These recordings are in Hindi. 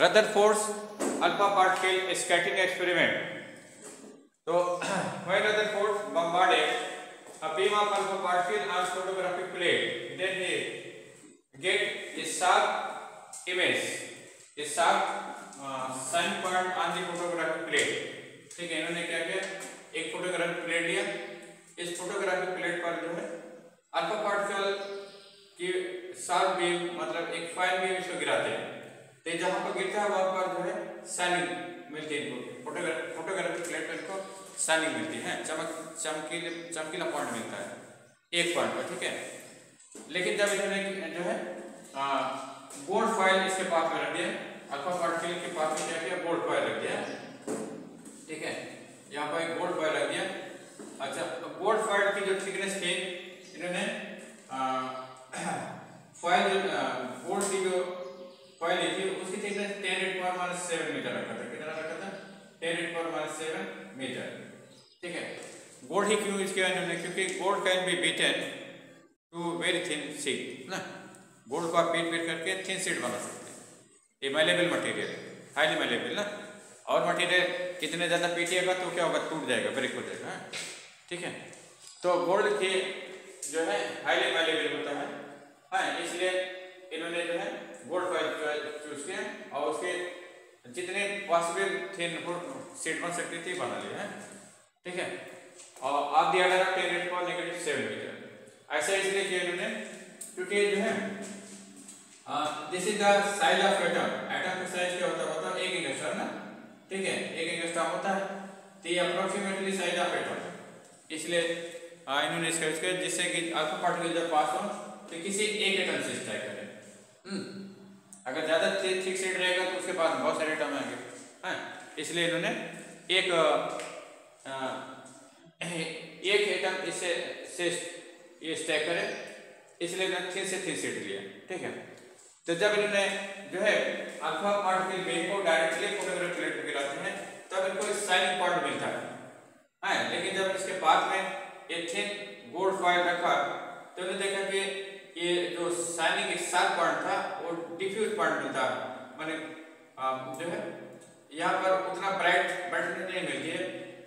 Rutherford alpha particle scattering experiment तो when Rutherford bombarded a beam of particle on photographic plate then they get a sharp image a sharp sun point on the photographic plate ठीक है, इन्होंने क्या किया? एक फोटोग्राफिक प्लेट लिया। इस फोटोग्राफिक प्लेट पर जो है अल्फ़ा पार्टिकल की शार्प बीम मतलब एक फाइन बीम इसको गिराते हैं। तो जहाँ पर गिरता है, वहाँ पर जो है शाइनिंग मिलती है इनको। फोटोग्राफिक प्लेट पर इनको शाइनिंग मिलती है। चमक, चमकीले, चमकीला पॉइंट मिलता है। एक पॉइंट पर, ठीक है? लेकिन जब इन्होंने जो है गोल्ड फॉइल इसके पास में रख दिया अल्फ़ा पार्टिकल के पास में क्या किया? गोल्ड फॉइल रख दिया। ठीक है? यहाँ पर एक गोल्ड फॉइल रख दिया। अच्छा गोल्ड फॉइल की जो थिकनेस थी, इन्होंने फॉइल गोल्ड की जो फॉइल थी उसकी thickness ten eight power minus seven metre रखा था। कितना रखा था? Ten eight power minus seven metre ठीक है? गोल्ड ही क्यों इसके इन्होंने क्योंकि gold can be beaten to very thin sheet ना? गोल्ड को आप बीट बीट करके थिन सीट बना सकते हैं। ये मेलेबल मटेरियल है। हाईली मेलेबल ना? और मटेरियल कितने ज़्यादा पीटिएगा तो क्या होगा? टूट जाएगा ब्रेक हो जाएगा हाँ? ठीक है? तो गोल्ड के जो है हाईली वैल्यूबल होता है। हाँ इसलिए इन्होंने जो है गोल्ड फ़ाइल चूज़ किया और उसके जितने पॉसिबल थिन सीट बन सकती थी बना लिया है। ठीक है? और आप दिया लगा टेन रेट पर नेगेटिव सेवन मीटर ऐसा इसलिए किया इन्होंने, क्योंकि जो है this is the size of atom atom का साइज़ क्या होता है मतलब एक एंगस्ट्रॉम ना? ठीक है? एक एंगस्ट्रॉम होता है तो ये अप्रोक्सीमेटली साइज़ ऑफ़ एटम इसलिए इन्होंने इसका जिससे कि अल्फ़ा पार्टिकल जब पास हो तो किसी एक एटम से स्ट्राइक अगर ज़्यादा थिक सेट रहेगा तो उसके पास बहुत सारे एटम आएँगे। हाँ इसलिए इन्होंने एक आ, एक एटम इससे से ये स्टैक करे। इसलिए इन्होंने थिन से थिन सेट लिया ठीक है? तो जब इन्होंने जो है अल्फ़ा पार्टिकल बेग को डायरेक्टली फोटोग्राफ प्लेट पर गिराते हैं तब इनको एक साइनिंग पॉइंट मिलता है। हाँ लेकिन जब इसके बाद में ये थिन गोल्ड फॉइल रखा तो उन्होंने देखा कि ये जो साइनिंग एक शार्प पॉइंट था डिफ्यूज पॉइंट मिलता मैंने जो है, यहाँ पर उतना ब्राइट ब्राइटनेस नहीं मिलती है।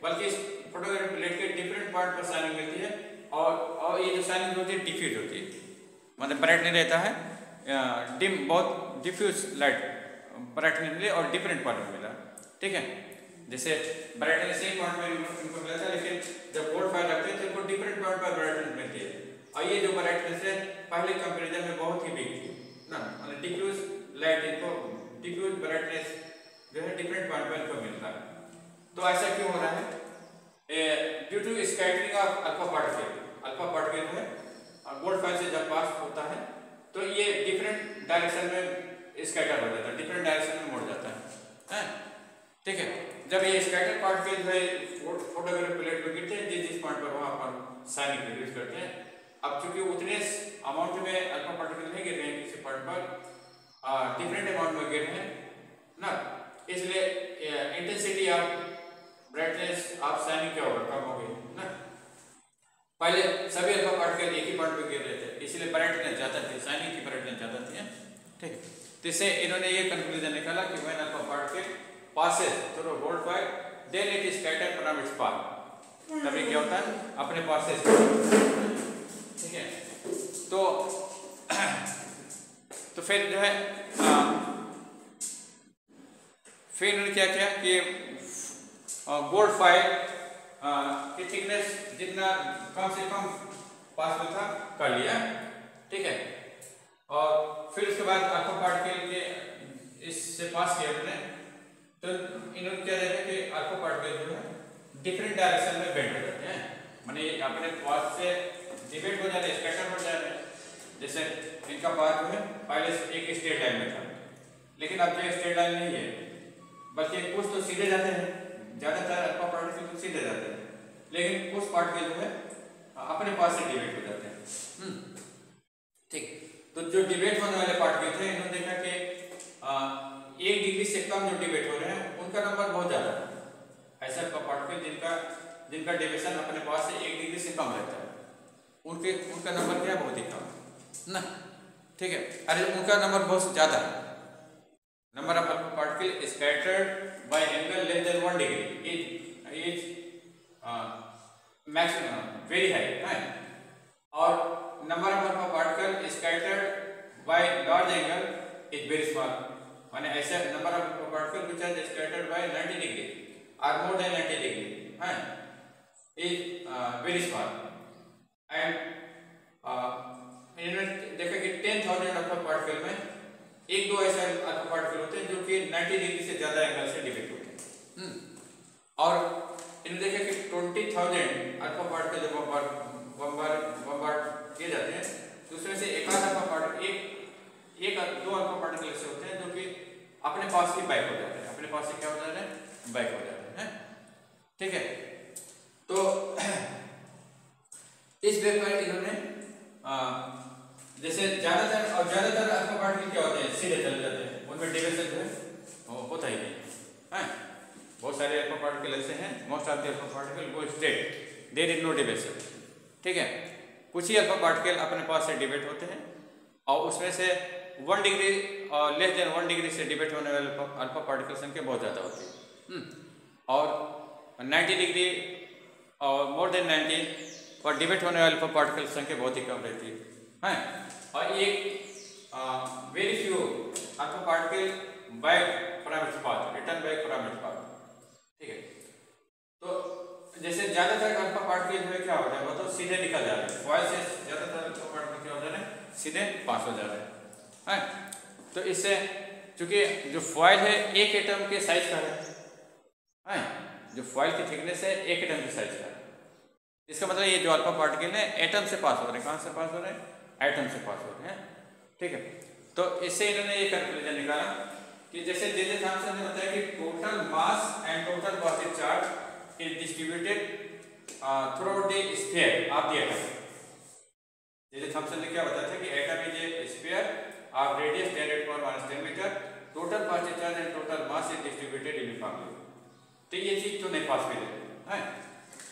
बल्कि इस फोटोग्राफी प्लेट के डिफरेंट पॉइंट पर साइनिंग मिलती है और और ये जो साइनिंग होती है डिफ्यूज होती है। मतलब ब्राइट नहीं रहता है डिम बहुत डिफ्यूज लाइट ब्राइटनेस मिले और डिफरेंट पॉइंट मिला। ठीक है? जैसे ब्राइटनेस सेम पॉइंट में इनको मिला था, लेकिन जब गोल्ड फायर रखते हैं तो इनको डिफरेंट पॉइंट पर ब्राइटनेस मिलती है। और ये जो ब्राइटनेस है, पहले कंपेरिजन में बहुत ही वीक थी ना मतलब डिफ्यूज लाइट इनको डिफ्यूज ब्राइटनेस जो है पर मिलता है। तो ऐसा क्यों हो रहा है? Due to scattering of alpha particle alpha particle है गोल्ड फायर से जब पास होता है तो ये डिफरेंट डायरेक्शन में स्कैटर हो जाता है। डिफरेंट डायरेक्शन में मुड़ जाता है। ठीक है। जब ये स्कैटर पार्टिकल जो है फोटोग्राफ प्लेट पर गिरते हैं, जिस जिस पॉइंट पर वहाँ पर साइनिंग प्रोड्यूस करते हैं, अब चूँकि उतने अमाउंट में अल्फ़ा पार्टिकल नहीं गिर रहे हैं किसी पॉइंट पर डिफरेंट अमाउंट में गिर रहे हैं, ना? इसलिए intensity of brightness of shining क्या होगा कम होगी ना? पहले सभी अल्फ़ा पार्टिकल एक ही पॉइंट पर गिर रहे थे इसलिए ब्राइटनेस ज़्यादा थी साइनिंग की ब्राइटनेस ज़्यादा थी ठीक। है तो इससे इन्होंने ये कंक्लूजन निकाला कि when alpha particle passes through a gold coil then it is scattered from its path तभी क्या होता है? अपने पास से ठीक है? तो तो फिर जो है आ, फिर इन्होंने क्या किया कि गोल्ड फ़ाइल की थिकनेस जितना कम से कम पास में था, कर लिया। ठीक है? और फिर उसके बाद अल्फ़ा पार्ट के लिए इससे पास किया उन्होंने। तो इन्होंने क्या देखा कि अल्फ़ा पार्टिकल जो है डिफरेंट डायरेक्शन में बेंड हो जाते हैं। माने अपने पास से डिबेट हो जाते हैं स्पेक्ट्रम हो जाते जैसे इनका पाथ जो है, पहले एक स्ट्रेट लाइन में था। लेकिन अब जो स्ट्रेट लाइन नहीं है बल्कि कुछ तो सीधे जाते हैं। ज़्यादातर अल्फ़ा पार्टिकल तो सीधे जाते हैं। लेकिन कुछ पार्टिकल जो है, अपने पास से डिबेट हो जाते हैं। ठीक। तो जो डिबेट होने वाले पार्टिकल थे, इन्होंने देखा कि एक डिग्री से कम जो डिबेट हो रहे हैं, उनका नंबर बहुत ज़्यादा है। ऐसा पार्टिकल जिनका जिनका डिविएशन अपने पास से एक डिग्री से कम रहता है। उनके, उनका नंबर क्या बहुत ही कम। ना, ठीक है। अरे, उनका नंबर बहुत ज़्यादा है। Number of scattered by angle less than one degree is is uh, maximum very high right? or number of particle scattered by large angle is very small माने ऐसे number of alpha particle which are scattered by 90 degree or more than 90 degree right? is uh, very small and uh, इन्होंने देखा कि 10,000 alpha particle में एक दो ऐसे अल्फ़ा पार्टिकल होते हैं जो कि 90 डिग्री से ज़्यादा एंगल से डिफेक्ट होते हैं। हम्म। और इन्होंने देखा कि 20,000 अल्फ़ा पार्टिकल जब बम्बार बम्बार किए जाते हैं तो उसमें से एक आध अल्फ़ा पार्टिकल एक एक दो अल्फ़ा पार्टिकल ऐसे होते हैं जो कि अपने पास ही बैक हो जाते हैं। अपने पास से क्या हो जाते हैं? बैक हो जाते हैं? ठीक है तो इस वे पर इन्होंने जैसे ज़्यादातर और ज़्यादातर अल्फ़ा पार्टिकल क्या होते हैं सीधे चले जाते हैं उनमें डिविजन जो है होता ही नहीं है बहुत सारे अल्फ़ा पार्टिकल ऐसे हैं most of the alpha particle वो straight there is no deviation ठीक है कुछ ही अल्फ़ा पार्टिकल अपने पास से डिबेट होते हैं और उसमें से one degree less than one degree से डिबेट होने वाले अल्फ़ा पार्टिकल संख्या बहुत ज़्यादा होती है। हम्म। और 90 डिग्री और मोर देन 90 और डिबेट होने वाले अल्फ़ा पार्टिकल संख्या बहुत ही कम रहती है। हैं? और एक very few alpha particle by parameter path return by parameter path ठीक है? जैसे ज़्यादातर अल्फ़ा पार्टिकल में क्या होता है? वो तो सीधे निकल जा रहे हैं। फॉयल से ज़्यादातर अल्फ़ा पार्टिकल क्या हो जा रहे हैं सीधे पास हो जा रहे हैं। हैं? तो इससे चूँकि जो फॉयल है, एक एटम के साइज़ का है। हैं? जो फॉयल की थिकनेस है, एक एटम के साइज़ का है। इसका मतलब ये जो अल्फ़ा पार्टिकल है एटम से पास हो रहे हैं। कहाँ से पास हो रहे हैं? एटम से पास होते हैं। ठीक है? तो इससे इन्होंने ये कंक्लूजन निकाला कि जैसे जे जे थॉमसन ने बताया कि total mass and total positive charge is distributed throughout the sphere of the atom J J Thomson ने क्या बताया था कि atom is a sphere of radius 10 raised power minus 10 metre total positive charge and total mass is distributed uniformly तो ये चीज़ तो नहीं पॉसिबल है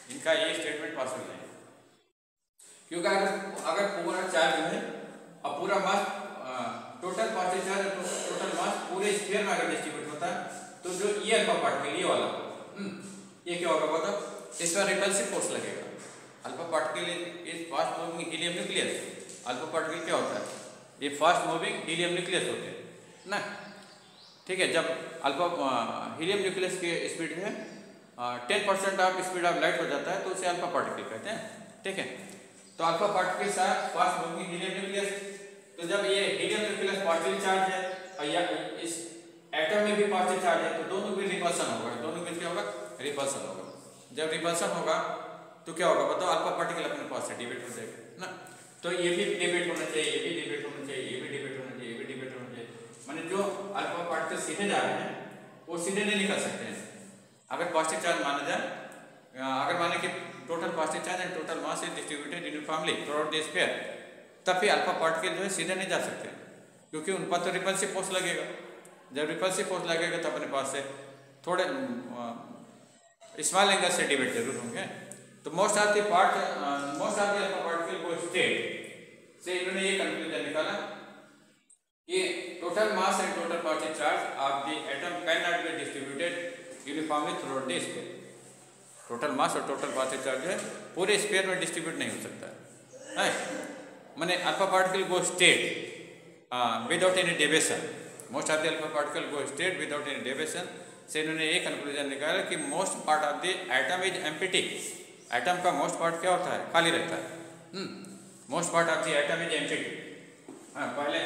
इनका ये स्टेटमेंट पॉसिबल नहीं क्योंकि अगर अगर पूरा चार्ज है और पूरा mass total positive charge total mass पूरे स्फीयर में अगर डिस्ट्रीब्यूट होता है तो जो ये अल्फ़ा पार्टिकल ये वाला हम्म, ये क्या होगा बताओ इसमें रिपल्सिव फोर्स लगेगा। Alpha particle is fast moving helium nucleus alpha particle क्या होता है? ये फास्ट मूविंग हीलियम न्यूक्लियस होते हैं, ना? ठीक है, जब अल्फ़ा हीलियम न्यूक्लियस की स्पीड है ten percent of speed of light हो जाता है तो उसे अल्फ़ा पार्टिकल कहते हैं। ठीक है? तो अल्फ़ा पार्टिकल साथ फास्ट मूविंग हीलियम न्यूक्लियस तो जब ये हीलियम न्यूक्लियस पॉजिटिव चार्ज है, और या इस एटम में भी पॉजिटिव चार्ज है तो दोनों में रिपल्सन होगा। दोनों में क्या होगा? रिपल्सन होगा। जब रिपल्सन होगा तो क्या होगा? बताओ अल्फ़ा पार्टिकल अपने पास से डिबेट हो जाएगा ना? तो ये भी डिबेट होना चाहिए, ये भी डिबेट होना चाहिए, ये भी डिबेट होना चाहिए, ये भी डिबेट होना चाहिए। मैंने जो अल्फ़ा पार्टिकल सीधे जा रहे हैं, वो सीधे नहीं निकल सकते हैं। अगर पॉजिटिव चार्ज माना जाए अगर माने कि total positive charge total total mass is distributed uniformly throughout the sphere, तब भी अल्फ़ा पार्टिकल जो है सीधे नहीं जा सकते क्योंकि उन पर तो रिपल्सिव फोर्स लगेगा। जब रिपल्सिव फोर्स लगेगा तो अपने पास से थोड़े स्मॉल एंगल से डिबेट ज़रूर होंगे। तो most of the part most of the alpha particle को स्टेट से इन्होंने ये कंक्लूजन निकाला। कि total mass and total positive charge of the atom can not be distributed uniformly throughout the space total mass और टोटल पॉजिटिव चार्ज है, पूरे स्पेयर में डिस्ट्रीब्यूट नहीं हो सकता। है मैंने alpha particle go straight without any deviation most of the alpha particle go straight without any deviation से इन्होंने ये कंक्लूजन निकाला कि most part of the atom is empty atom का मोस्ट पार्ट क्या होता है खाली रहता है most part of the atom is empty हाँ पहले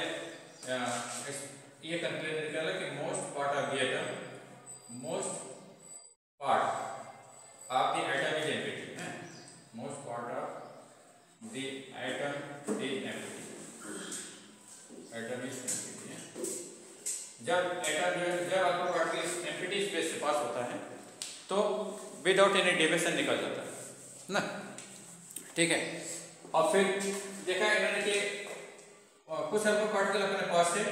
ये कंक्लूजन निकाला कि most part of the atom most part atom is empty. Eh? Most part of the atom is empty. Atom is empty. Eh? जब एटम जो जब आपका पार्टिकल एम्प्टी स्पेस से पास होता है तो विदाउट एनी डेविएशन निकल जाता है, ना? ठीक है? और फिर देखा इन्होंने कि कुछ अल्फ़ा पार्टिकल अपने पास से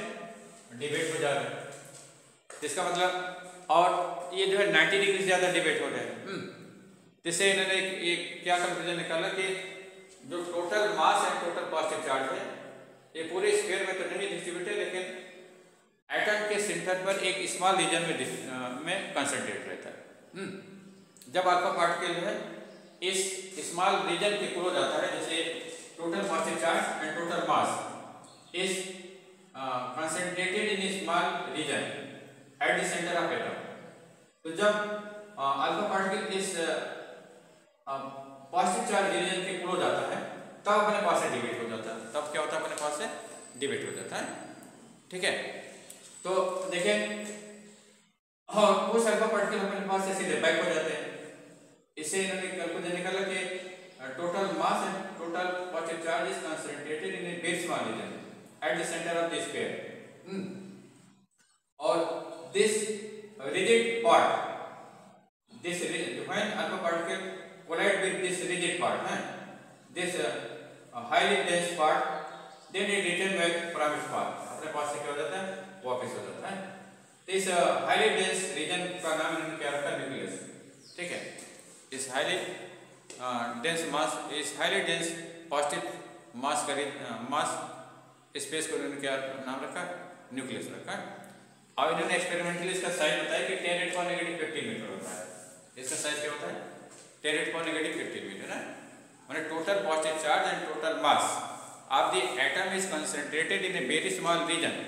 डिबेट हो जा रहे हैं। इसका मतलब और ये जो है 90 डिग्री से ज़्यादा डिबेट हो रहे हैं। हम्म। जिससे इन्होंने एक क्या कंक्लूजन निकाला कि जो total mass and total positive charge है, ये पूरे स्क्वेयर में तो नहीं डिस्ट्रीब्यूट है, लेकिन एटम के सेंटर पर एक स्मॉल रीजन में में कंसंट्रेट रहता है। हम्म। जब अल्फ़ा पार्टिकल जो है, इस स्मॉल रीजन के क्लोज आता है, जैसे total positive charge and total mass is concentrated in small region at the centre of atom तो जब अल्फ़ा पार्टिकल इस पॉजिटिव चार्ज रीजन के क्लोज आता है, तब अपने पास से डिबेट हो जाता है। तब क्या होता है? अपने पास से डिबेट हो जाता है। ठीक है? तो देखें और वो अल्फ़ा पार्टिकल अपने पास से सीधे बैक हो जाते हैं। इससे इन्होंने कैलकुलेशन निकाला कि total mass and total positive charge is concentrated in a small region at the centre of the sphere और this part this when alpha particle collide with this rigid part huh? this uh, uh, highly dense part then it return back from its path अपने पास से क्या हो जाता है? वापस हो जाता है। इस हाईली डेंस रीजन का नाम इन्होंने क्या रखा न्यूक्लियस ठीक है? इस हाईली डेंस मास इस हाईली डेंस पॉजिटिव मास का मास स्पेस को इन्होंने क्या नाम रखा न्यूक्लियस रखा अब इन्होंने एक्सपेरिमेंटली इसका साइज़ बताया कि टेन एट पर नेगेटिव फिफ्टीन मीटर होता है। इसका साइज़ क्या होता है? टेन एट पर नेगेटिव फिफ्टीन मीटर है। मैंने total positive charge and total mass of the atom is concentrated in a very small region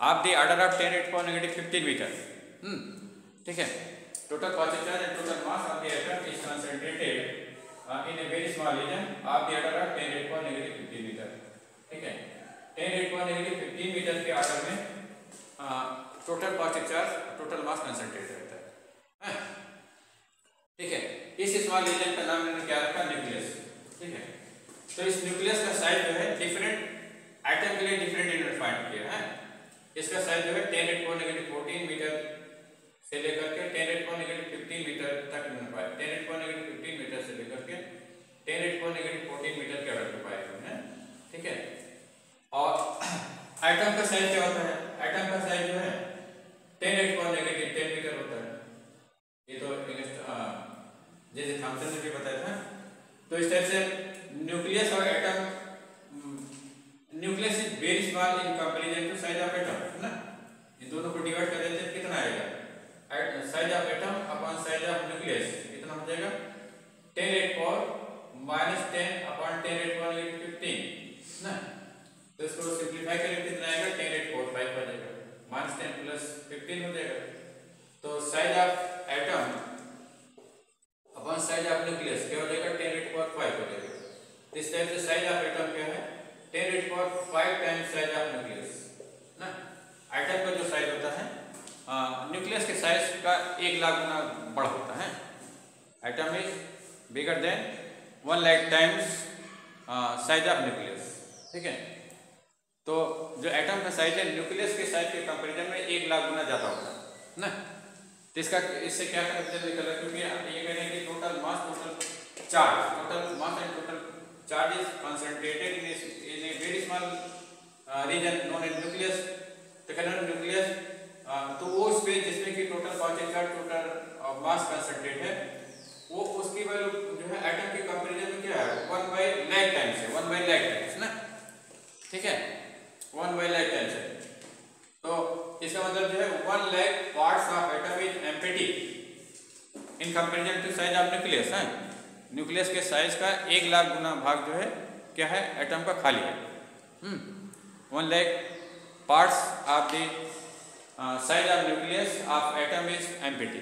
of the order of ten at point negative fifteen metre ठीक है? Total charge and total mass of the atom is concentrated in a very small region of the order of ten at point negative fifteen metre ठीक है? Ten at point negative fifteen metre के ऑर्डर में total charge total mass concentrated है ठीक है इस स्मॉल रीजन का नाम मैंने क्या रखा न्यूक्लियस ठीक है तो इस न्यूक्लियस का साइज़ जो है डिफरेंट आइटम के लिए डिफरेंट इन्होंने फाइंड किया है इसका साइज़ जो है ten at four negative fourteen metre से लेकर के ten at four negative fifteen metre तक इन्होंने पाया ten at four negative fifteen metre से लेकर के ten at four negative fourteen metre के ऑर्डर पाया इन्होंने ठीक है और आइटम का साइज़ क्या होता है आइटम का साइज़ जो है टेन एट पर नेगेटिव टेन मीटर होता है ये तो जैसे थॉमसन ने भी बताया था तो इस तरह से न्यूक्लियस और atom nucleus is very small in comparison to size of atom है ना इन दोनों को डिवाइड कर देते हैं कितना आएगा size of atom upon size of nucleus कितना हो जाएगा टेन एट पर minus ten upon ten at पर नेगेटिव फिफ्टीन, ना? तो इसको सिंप्लीफाई करेंगे कितना आएगा टेन एट फोर फाइव आ जाएगा। माइनस टेन प्लस फिफ्टीन हो जाएगा। तो size of atom, upon size of nucleus, क्या हो जाएगा? टेन एट पावर फाइव हो जाएगा। इस टाइप से साइज़ ऑफ़ एटम क्या है? Ten at power five times size of nucleus, ना? एटम का जो साइज़ होता है, न्यूक्लियस के साइज़ का एक लाख गुना बड़ा होता है। Atom is bigger than one lakh times size of nucleus ठीक है? तो जो एटम का साइज़ है न्यूक्लियस के साइज़ के कंपैरिजन में एक लाख गुना ज़्यादा होता है ना? तो इसका, इससे क्या कनेक्शन निकल रहा है क्योंकि ये कह रहे हैं कि total mass total charge total mass and total charge is concentrated in in a very small region known as nucleus तो कहना न्यूक्लियस तो वो स्पेस जिसमें कि total positive charge total mass concentrate है, वो उसकी वैल्यू जो है एटम के कंपैरिजन में क्या है वन बाई लैक टाइम्स है वन बाई लैक टाइम्स ना ठीक है वन बाई लैक टाइम्स है तो इसका मतलब जो है one lakh parts of atom is empty in comparison to size of nucleus है न्यूक्लियस के साइज़ का एक लाख गुना भाग जो है क्या है? एटम का खाली है। One lakh parts of the size of nucleus of atom is empty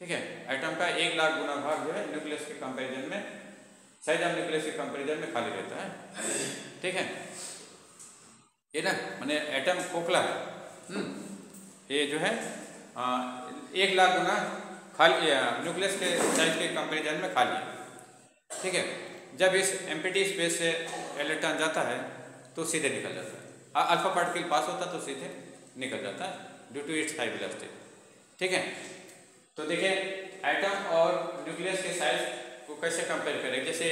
ठीक है? एटम का एक लाख गुना भाग जो है न्यूक्लियस के कंपैरिजन में साइज़ ऑफ़ न्यूक्लियस के कंपैरिजन में खाली रहता है। ठीक है? ये ना मैंने एटम खोखला है। हम्म, ये जो है आ, एक लाख गुना खाली न्यूक्लियस के साइज़ के कंपेरिजन में खाली है। ठीक है? जब इस एम्पिटी स्पेस से इलेक्ट्रॉन जाता है तो सीधे निकल जाता है। अल्फ़ा पार्टिकल पास होता तो सीधे निकल जाता है due to its high velocity ठीक है? तो देखिए आइटम और न्यूक्लियस के साइज़ को कैसे कंपेयर करें? जैसे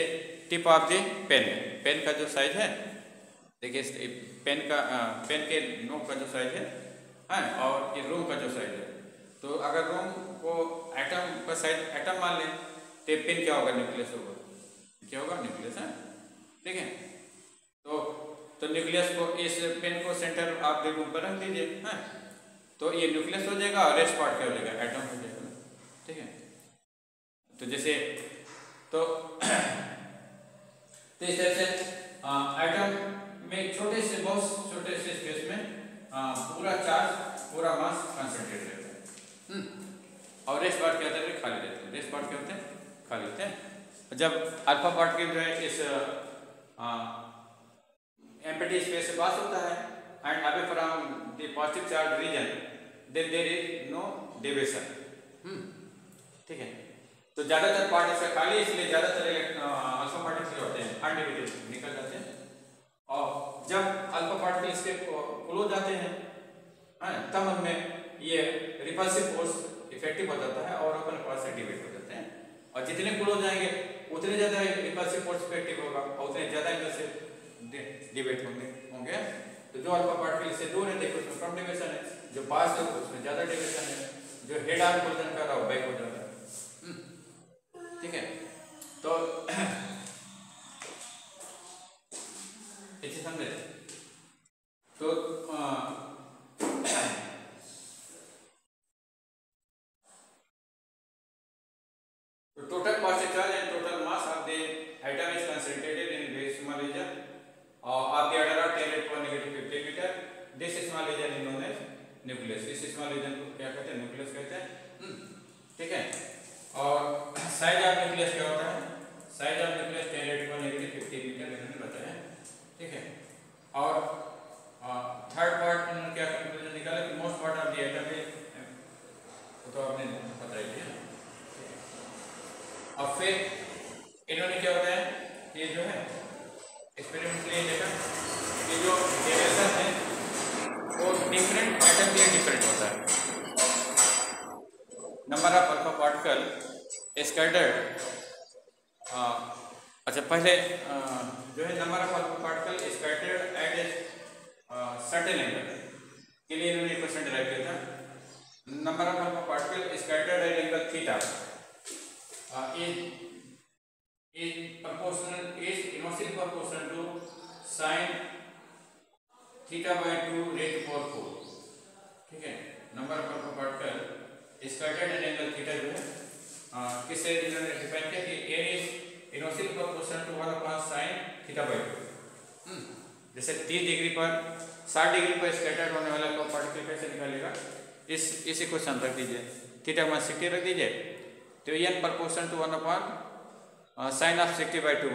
tip of the pen pen का जो साइज़ है, देखिए पेन का पेन के नोक का जो साइज़ है हाँ और ये रूम का जो साइज़ है। तो अगर रूम को आइटम का साइज़ आइटम मान लें तो पेन क्या होगा? न्यूक्लियस होगा। क्या होगा? न्यूक्लियस है? ठीक है? तो तो न्यूक्लियस को इस पेन को सेंटर आप देखो ऊपर रख दीजिए हाँ? तो ये न्यूक्लियस हो जाएगा और रेस्ट पार्ट क्या हो जाएगा? एटम हो जाएगा। ठीक है? तो जैसे तो तो इस तरह से एटम में छोटे से बहुत छोटे से स्पेस में आ, पूरा चार्ज पूरा मास कंसंट्रेट रहता है। हम्म। और रेस्ट पार्ट क्या होता है? खाली रहते हैं। रेस्ट पार्ट क्या होते हैं? खाली होते हैं। जब अल्फ़ा पार्टिकल जो है इस एम्पटी स्पेस से पास होता है and away from the positive charge region then there is no deviation ठीक है? तो ज़्यादातर पार्ट इसका खाली इसलिए ज़्यादातर अल्फ़ा पार्टिकल होते हैं। अनडिविटेड निकल जाते हैं। और जब अल्फ़ा पार्टिकल इसके क्लोज जाते हैं तब हमें ये रिपल्सिव फोर्स इफ़ेक्टिव हो जाता है और अपन पास से डिवेट हो जाते हैं। और जितने क्लोज जाएँगे उतने ज़्यादा रिपल्सिव फोर्स इफ़ेक्टिव होगा और उतने ज़्यादा इनमें डिबेट होंगे होंगे। तो जो अल्फ़ा पार्टिकल से दूर है, देखो उसमें कम डिविएशन है, जो पास है उसमें ज़्यादा डिविएशन है, जो हेड आर्म पोर्शन कर रहा हो बैक है हम्म। ठीक है? तो इसे समझे। तो total and total mass of the atom is concentrated in very small region uh, of the order of 10 raised to negative 50 meter. This small region is known as nucleus. इस small region को क्या कहते हैं, nucleus कहते हैं? ठीक है। और साइज़ ऑफ़ न्यूक्लियस क्या होता है? Size of nucleus 10 raise to negative 50 metre इन्होंने बताया ठीक है। और थर्ड पार्ट इन्होंने क्या कंक्लूजन निकाला कि most part of the atom is तो आपने पता ही है। और फिर इन्होंने क्या है ये जो है एक्सपेरिमेंट के लिए देखा। कि जो डेरिवेशन है वो डिफरेंट एटम के लिए डिफरेंट होता है। Number of alpha particle scattered अच्छा पहले आ, जो है number of alpha particle scattered at a certain angle के लिए इन्होंने क्वेश्चन ड्राइव किया था। Number of alpha particle scattered at angle theta uh, is is proportional is inversely proportional to sin theta by 2 raised to power 4 ठीक है number of alpha particle scattered at angle theta जो है किससे इन्होंने डिफाइन किया कि n is inversely proportional to 1 upon sin theta by 2 जैसे 30 डिग्री पर 60 डिग्री पर स्कैटर्ड होने वाला पार्टिकल कैसे निकालेगा? इस इसी क्वेश्चन रख दीजिए। थीटा मान 60 रख दीजिए। तो n proportion to 1 upon uh, sin of 60 by 2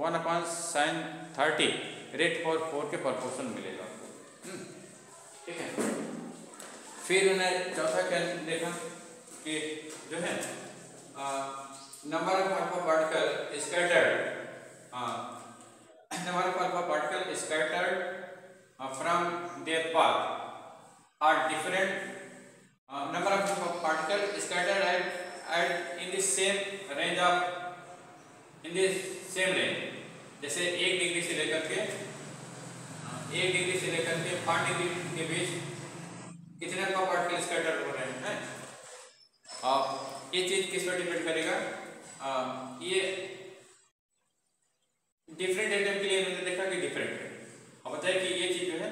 one upon sine thirty raise for four के प्रपोर्शन मिलेगा। आपको ठीक है। फिर उन्हें चौथा क्या देखा कि जो है number of particle scattered number of alpha particle scattered from their path are different number of alpha particle scattered at at in the same range of in the same range. जैसे एक डिग्री से लेकर के एक डिग्री से लेकर के पाँच डिग्री के बीच कितने का पार्टिकल स्कैटर हो रहे हैं? और ये चीज़ किस पर डिपेंड करेगा? आ, ये डिफरेंट एटम के लिए इन्होंने देखा कि डिफरेंट है। और बताया कि ये चीज़ जो है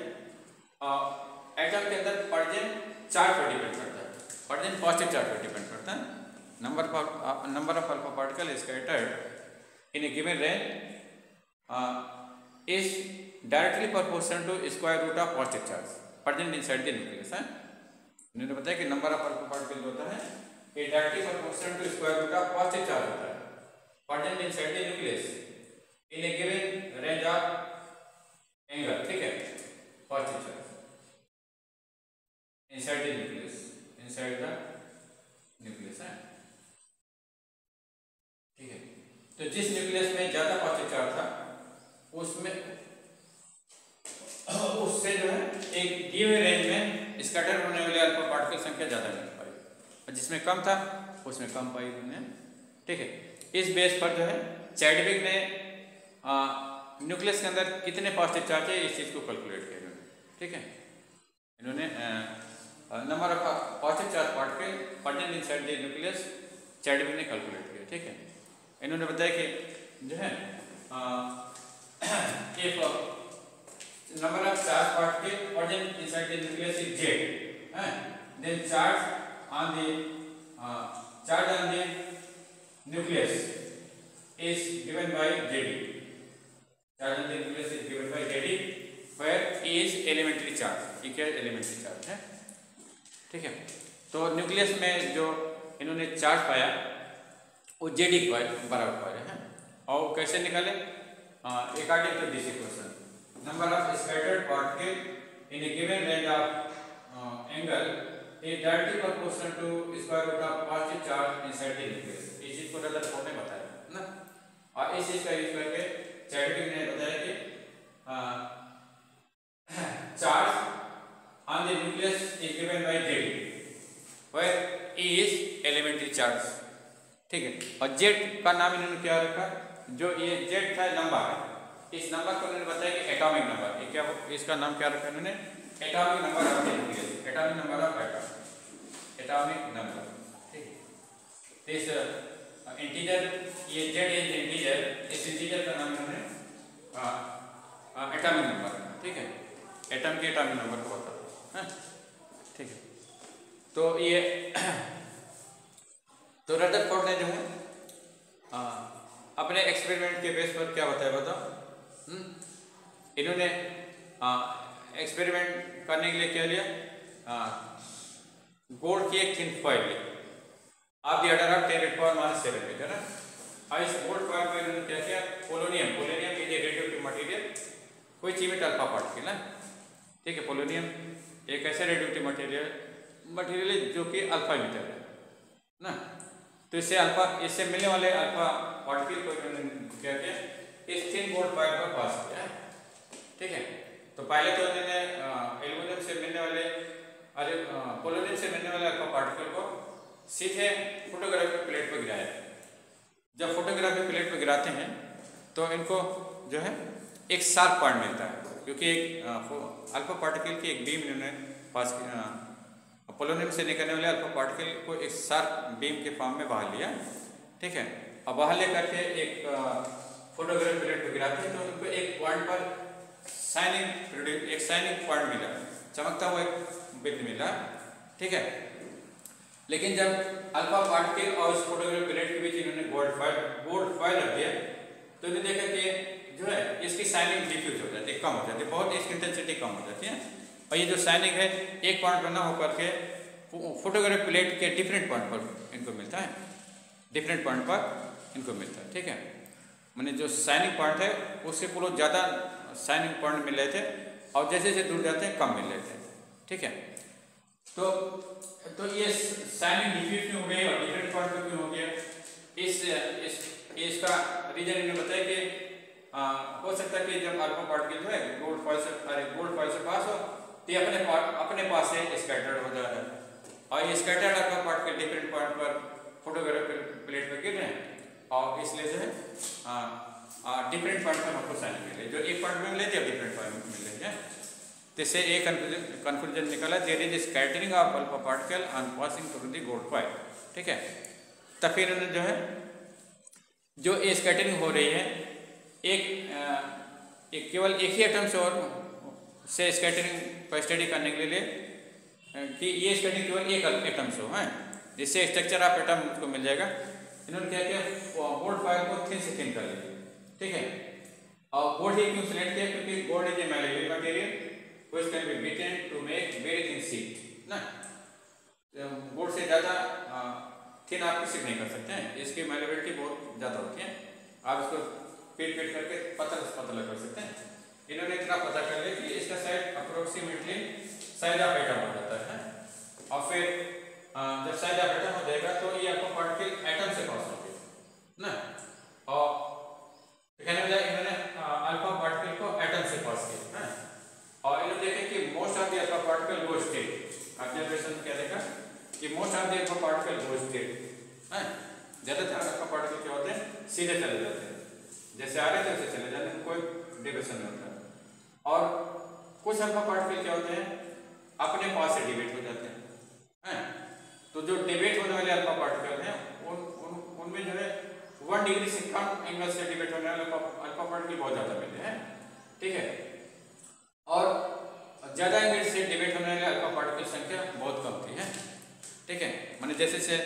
एटम के अंदर परजन चार पर डिपेंड करता है। परजन पॉजिटिव चार पर डिपेंड करता है। Number of number of alpha particle scattered in a given range is directly proportional to square root of positive charge present inside the nucleus है? इन्होंने बताया कि नंबर ऑफ़ अल्फ़ा पार्टिकल होता है, ये directly proportional to square root of positive charge होता है। Present inside the nucleus in a given range of angle, ठीक है? Positive charge inside the nucleus. Inside the nucleus, है? तो जिस न्यूक्लियस में ज़्यादा पॉजिटिव चार्ज था, उसमें, उससे जो है, एक हुए रेंज में स्कैटर होने वाले अल्फ़ा पार्टिकल संख्या ज़्यादा मिल पाई। और जिसमें कम था, उसमें कम पाई उन्होंने ठीक है? इस बेस पर जो है चैडविक ने न्यूक्लियस के अंदर कितने पॉजिटिव चार्ज है इस चीज़ को कैलकुलेट किया इन्होंने ठीक है इन्होंने number of positive charge particle present inside the nucleus Chadwick ने कैलकुलेट किया ठीक है इन्होंने बताया कि जो है number of charge particle present inside the nucleus is Z. Eh? Then charge on the uh, charge on the nucleus is given by ZD. On the nucleus is given by ZD, where E is elementary charge. E क्या elementary charge है ठीक है तो न्यूक्लियस में जो इन्होंने चार्ज पाया वो जेडी बराबर पाया है और कैसे निकाले according to this equation of scattered particle in a given range of uh, angle is directly proportional to square root of positive charge inside the nucleus इस चीज़ को रदरफोर्ड ने बताया ना और इस चीज़ का यूज़ करके चैडविक ने बताया कि charge on the nucleus is given by Z, where E is elementary charge. ठीक है? और Z का नाम इन्होंने क्या रखा? जो ये Z था नंबर है। इस नंबर को उन्होंने बताया कि एटॉमिक नंबर ये क्या इसका नाम क्या रखा इन्होंने? Atomic number of nucleus atomic number of atom atomic number ठीक दिस इंटीजर ये जेड इज़ इंटीजर इस इंटीजर का नाम इन्होंने एटॉमिक नंबर ठीक है? एटम के एटॉमिक नंबर को बताओ हाँ ठीक है? तो ये तो रदरफोर्ड ने जो है आ, अपने एक्सपेरिमेंट के बेस पर क्या बताया बताओ? इन्होंने एक्सपेरिमेंट करने के लिए क्या लिया? गोल्ड की एक थिन फॉइल ली। आप the order of ten raise power minus seven है और इस गोल्ड फॉइल पर इन्होंने क्या किया? Polonium polonium is a radioactive material कोई चीमेट अल्फ़ा पार्टिकल है ठीक है पोलोनियम एक ऐसा रेडियोटिव मटेरियल मटेरियल जो कि अल्फ़ा मीटर है, ना? तो इससे अल्फ़ा इससे मिलने वाले अल्फ़ा पार्टिकल को इन्होंने क्या किया? इस थिन गोल्ड फॉइल पर पास किया। ठीक है? तो पहले तो उन्होंने एल्यूमिनियम से मिलने वाले, अरे पोलोनियम से मिलने वाले अल्फ़ा पार्टिकल को सीधे फोटोग्राफी प्लेट पर गिराया जब फोटोग्राफी प्लेट पर गिराते हैं तो इनको जो है, एक शार्प पॉइंट मिलता है, क्योंकि एक अल्फ़ा पार्टिकल की एक बीम इन्होंने पास पोलोनियम से निकलने वाले अल्फ़ा पार्टिकल को एक शार्प बीम के फॉर्म में बाहर लिया, ठीक है? अब बाहर लेकर के एक फोटोग्राफी प्लेट पर गिराते हैं तो उनको एक पॉइंट पर साइनिंग एक साइनिंग पॉइंट मिला। चमकता हुआ एक बिंद मिला, ठीक है? लेकिन जब अल्फ़ा पार्टिकल और उस फोटोग्राफी प्लेट के बीच इन्होंने गोल्ड फॉइल गोल्ड फॉइल रख दिया तो इन्होंने देखा कि जो है, इसकी साइनिंग डिफ्यूज हो जाती है, कम हो जाती है, बहुत इसकी इंटेंसिटी कम हो जाती है। और ये जो साइनिंग है, एक पॉइंट पर ना होकर के फोटोग्राफी प्लेट के डिफरेंट पॉइंट पर इनको मिलता है। डिफरेंट पॉइंट पर इनको मिलता है, ठीक है? मैंने जो साइनिंग पॉइंट है, उससे पूरा ज़्यादा साइनिंग पॉइंट मिल रहे थे, और जैसे जैसे दूर जाते हैं, कम मिल रहे थे, ठीक है? तो तो ये साइनिंग डिफ्यूज क्यों हो गई और डिफरेंट पर क्यों हो गया? इस इस इसका रीजन इन्होंने बताया कि आ, हो सकता है कि जब अल्फ़ा पार्टिकल जो है गोल्ड फॉइल से अरे गोल्ड फॉइल से पास हो तो ये अपने अपने पास से स्कैटर्ड हो जा रहा है। और ये scattered alpha particle different point पर फोटोग्राफी प्लेट पर गिर रहे हैं। और इसलिए जो है डिफरेंट पॉइंट पर हमको साइन मिले जो एक पॉइंट में मिले थे डिफरेंट पॉइंट में मिल रहे हैं जिससे एक कंक्लूजन निकला there is scattering of alpha particle on passing through the gold foil ठीक है? तब फिर जो है जो ये स्कैटरिंग हो रही है एक, एक केवल एक ही एटम से और से स्कैटरिंग पर स्टडी करने के लिए कि ये स्कैटरिंग केवल एक एटम से हो है? जिससे स्ट्रक्चर ऑफ़ एटम को मिल जाएगा। इन्होंने क्या किया? गोल्ड फॉइल को थिन से थिन कर लिया। ठीक है? और गोल्ड ही क्यों सिलेक्ट किया? क्योंकि gold is a malleable material which can be beaten to make very thin sheet. ना? गोल्ड से ज़्यादा थिन आप किसी नहीं कर सकते हैं। इसकी मैलेबिलिटी बहुत ज़्यादा होती है। आप इसको पीट पीट करके पतला पतला कर सकते हैं। इन्होंने इतना पता कर लिया कि इसका साइज़ अप्रोक्सीमेटली साइज़ एटम हो जाता है। और फिर जब साइज़ ऑफ़ एटम हो जाएगा तो ये आपको पार्टिकल एटम से पास होती है ना और कहने बजाय इन्होंने अल्फ़ा पार्टिकल को एटम से पास किया है और इन्होंने देखा कि most of the alpha particle go straight observation क्या देखा कि most of the alpha particle go straight है ज़्यादातर अल्फ़ा पार्टिकल क्या होते हैं सीधे चले जाते हैं जैसे आ रहे थे वैसे चले जाते हैं कोई डिविएशन नहीं होता और कुछ अल्फ़ा पार्टिकल क्या होते हैं अपने पास से डिबेट हो जाते हैं हैं तो जो डिबेट होने वाले अल्फ़ा पार्टिकल हैं उन उन उनमें जो है वन डिग्री से कम एंगल से डिबेट होने वाले अल्फ़ा पार्टिकल बहुत ज़्यादा मिलते हैं ठीक है मैंने जैसे से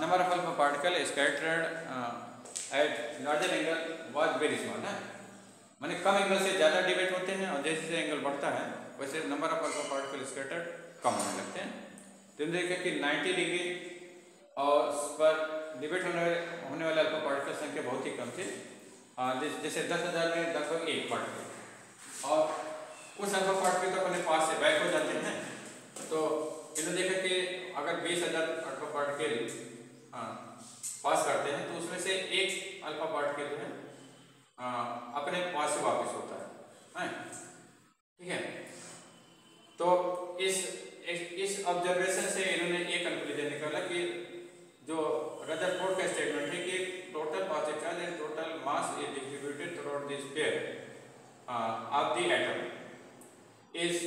number of alpha particle scattered at larger angle was very small है मैंने कम एंगल से ज़्यादा डिबेट होते हैं और जैसे जैसे एंगल बढ़ता है ऑफ़ अल्फ़ा पार्टिकल स्कैटर्ड कम होने लगते हैं तो देखिए कि 90 डिग्री और उस पर डिबेट होने होने वाले अल्फ़ा पार्टिकल संख्या बहुत ही कम थी। जैसे दस हज़ार में लगभग एक पार्टिकल और उस अल्फ़ा पार्टिकल तो अपने पास से बैक हो जाते हैं। तो इन्होंने देखा कि अगर बीस हज़ार अल्फ़ा पार्टिकल पास करते हैं तो उसमें से एक अल्फ़ा पार्टिकल जो है अपने पास से वापस होता है, ठीक है? तो इस इस ऑब्जर्वेशन से इन्होंने एक कंक्लूजन निकाला कि जो रदरफोर्ड का स्टेटमेंट है कि total positive charge and total mass is distributed throughout this pair of the atom is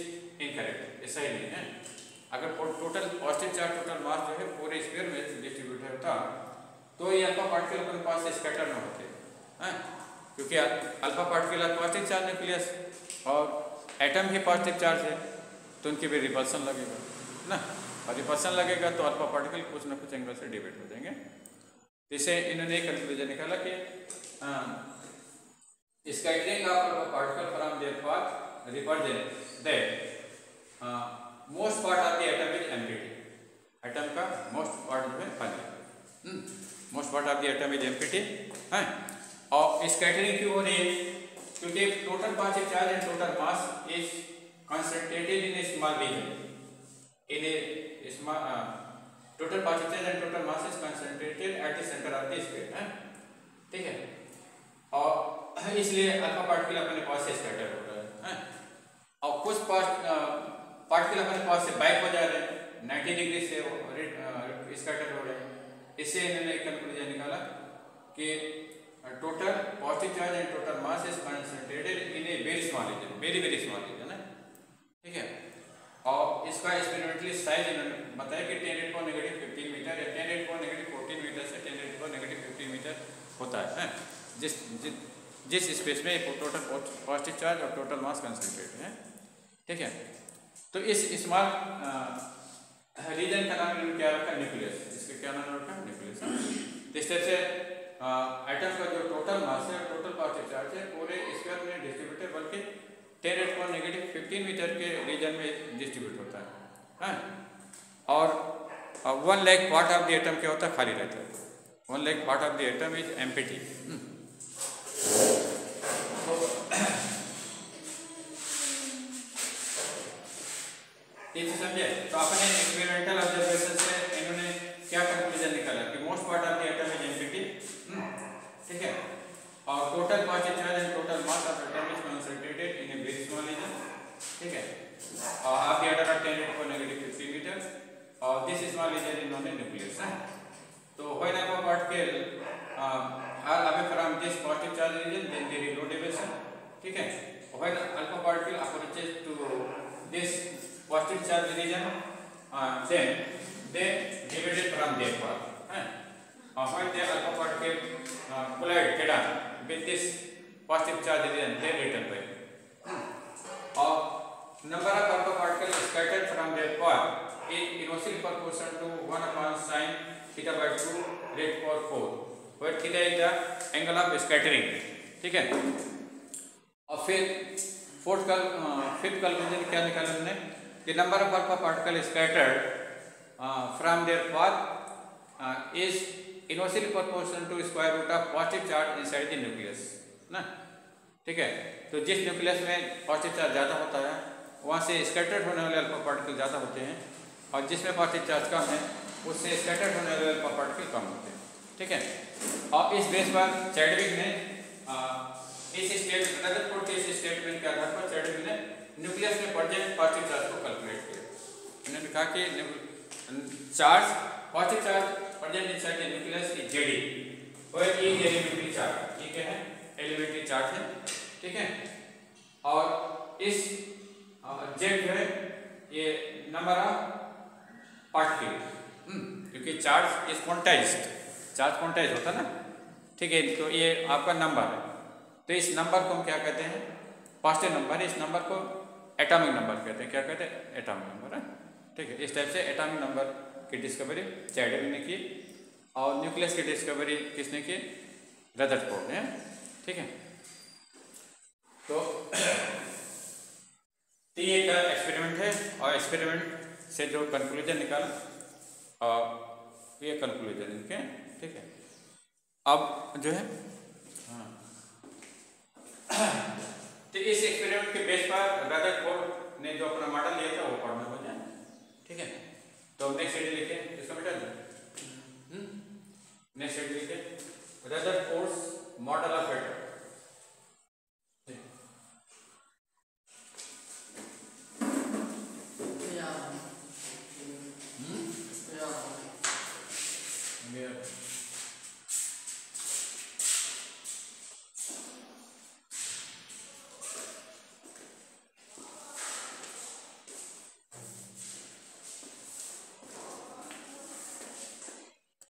incorrect ऐसा ही नहीं है। अगर total positive charge total mass जो है पूरे स्पेयर में डिस्ट्रीब्यूट होता तो ये अल्फ़ा पार्टिकल अपने पास स्कैटर न होते, हैं? क्योंकि alpha particle positive charge nucleus और एटम ही पॉजिटिव चार्ज है। तो उनकी भी रिपल्सन लगेगा ना? और रिपल्सन लगेगा तो अल्फ़ा पार्टिकल कुछ ना कुछ एंगल से डिबेट हो जाएँगे। इसे इन्होंने एक कंक्लूजन निकाला कि scattering of alpha particle from their path represent that most part of the atom is empty atom का मोस्ट पार्ट जो है खाली most part of the atom is empty है? और स्कैटरिंग क्यों हो रही है? क्योंकि total positive charge and total mass is concentrated in a small region. In a small uh, total charge and total mass is concentrated at the center of the sphere है ठीक है? और इसलिए अल्फ़ा पार्टिकल अपने पास से स्कैटर हो रहा है और कुछ पार्ट पार्टिकल अपने पास से बैक हो जा रहे हैं नाइन्टी डिग्री से स्कैटर हो रहे हैं। इससे इन्होंने एक कंक्लूजन निकाला कि total positive charge and total mass is concentrated in a very small region very very small region है ठीक है और इसका साइज़ इन्होंने बताया कि ten at four negative fifteen metre या ten at four negative fourteen metre से ten at four negative fifteen metre होता है जिस जिस जिस स्पेस में टोटल पॉजिटिव चार्ज और टोटल मास कंसनट्रेट है, ठीक है? तो इस स्मॉल रीजन का नाम इन्होंने क्या रखा? न्यूक्लियस इसका क्या नाम रखा? न्यूक्लियस तो इस तरह से एटम का जो टोटल मास है टोटल पॉजिटिव चार्ज है, पूरे स्क्वायर में डिस्ट्रीब्यूटेड बल्कि ten at one negative fifteen metre के रीजन में डिस्ट्रीब्यूट होता है हाँ? और one lakh part of the atom क्या होता है? खाली रहता है। One lakh part of the atom is ठीक समझे? तो अपने एक्सपेरिमेंटल ऑब्जर्वेशन से इन्होंने क्या कंक्लूजन निकाला कि most part of the atom is empty ठीक है और total positive charge and total mass of atom is concentrated in a very small region ठीक है और of the order of 10 to negative 50 metre और दिस स्मॉल रीजन इन्होंने न्यूक्लियस है तो when a particle are away from this positive charge region then there is no deviation ठीक है when alpha particle approaches to this positive charge region uh, then they deviated from their path eh? uh, when the alpha particle uh, collide head on with this positive charge region they return back or number of alpha particles scattered from their path is inversely proportional to 1 upon sin theta by 2 rate for 4 where theta is the factoring ठीक है? और फिर फोर्थ कल फिफ्थ कल मुझे क्या निकाला हमने? कि number of alpha particle scattered from their path is inversely proportional to square root of positive charge inside the nucleus ना? ठीक है? तो जिस न्यूक्लियस में पॉजिटिव चार्ज ज़्यादा होता है, वहाँ से स्कैटर्ड होने वाले अल्फ़ा पार्टिकल ज़्यादा होते हैं, और जिसमें पॉजिटिव चार्ज कम है, उससे स्कैटर्ड होने वाले अल्फ़ा पार्टिकल कम होते हैं। ठीक है? और इस बेस पर चैडविक ने इस स्टेट के इस स्टेटमेंट के आधार पर चैडविक ने न्यूक्लियस में प्रेजेंट पॉजिटिव चार्ज को कैलकुलेट किया। उन्होंने कहा कि charge positive charge present inside the nucleus is Z e और ये एलिमेंट्री चार्ज क्या है? एलिमेंट्री चार्ज है। ठीक है? और इस जेड जो है, ये नंबर ऑफ़ पार्टिकल क्योंकि चार्ज इज़ क्वांटाइज्ड चार्ज कॉन्टेज होता है ना? ठीक है तो ये आपका नंबर है। तो इस नंबर को हम क्या कहते हैं? पॉजिटिव नंबर इस नंबर को एटॉमिक नंबर कहते हैं। क्या कहते हैं? एटॉमिक नंबर, है? ठीक है, इस टाइप से एटॉमिक नंबर की डिस्कवरी चैडल ने की और न्यूक्लियस की डिस्कवरी किसने की? रदरफोर्ड ने हाँ? ठीक है। तो ये का एक्सपेरिमेंट है और एक्सपेरिमेंट से जो कंक्लूजन निकाला, और ये कंक्लूजन इनके ठीक है? अब जो है हाँ। तो इस एक्सपेरिमेंट के बेस पर रदर रदरफोर्ड ने जो अपना मॉडल लिया था वो पढ़ना हो जाए ठीक है? तो नेक्स्ट लिखे, इसका बेटा नेक्स्ट हेडिंग लिखे। Force model of better